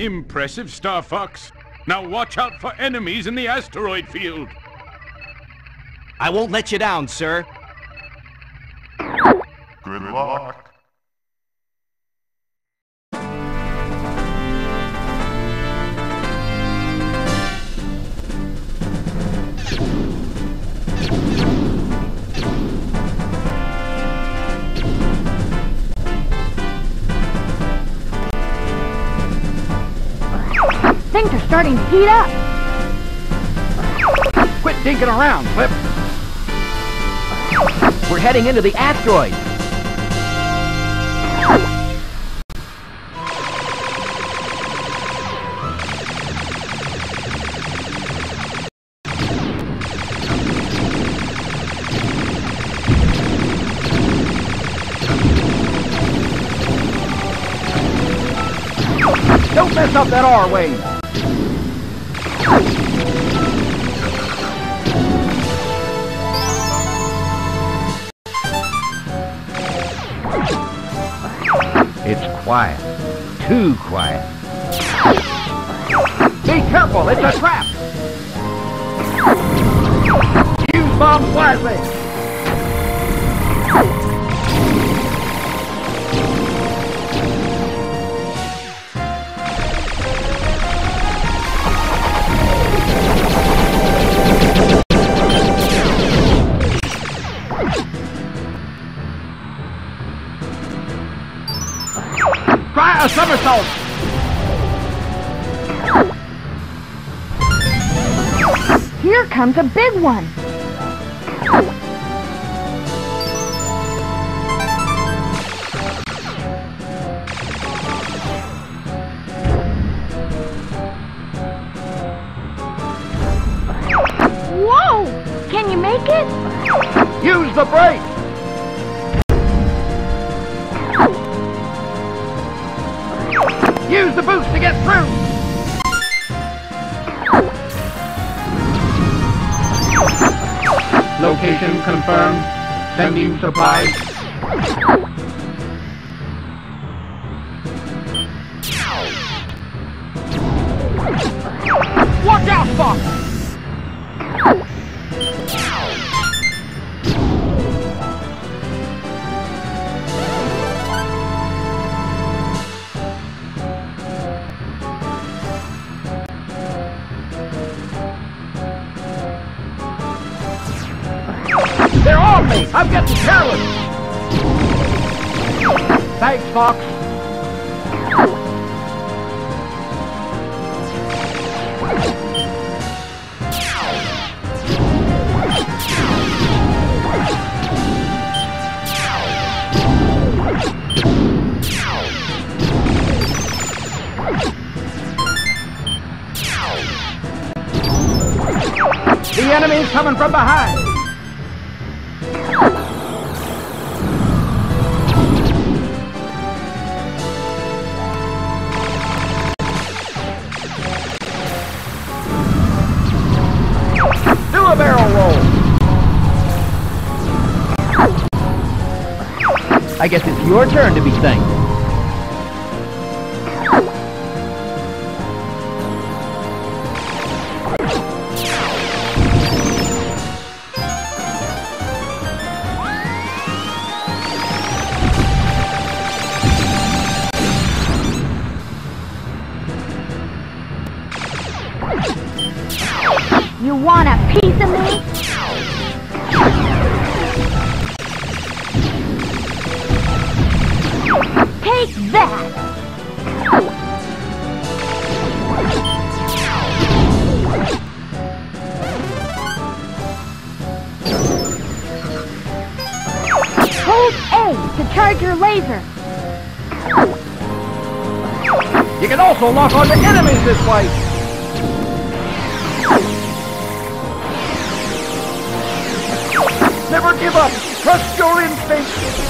Impressive, Star Fox. Now watch out for enemies in the asteroid field. I won't let you down, sir. Good luck. Starting to heat up. Quit dinking around, Flip. We're heading into the asteroid. Don't mess up that Arwing. It's quiet. Too quiet. Be careful, it's a trap! Use bombs wisely! Try a somersault! Here comes a big one. Whoa! Can you make it? Use the brake! Use the boost to get through! Location confirmed. Sending supplies. I'm getting careless! Thanks, Fox. The enemy's coming from behind! I guess it's your turn to be thanked. You want a piece of me? That! Hold A to charge your laser. You can also lock on to enemies this way! Never give up! Trust your instincts!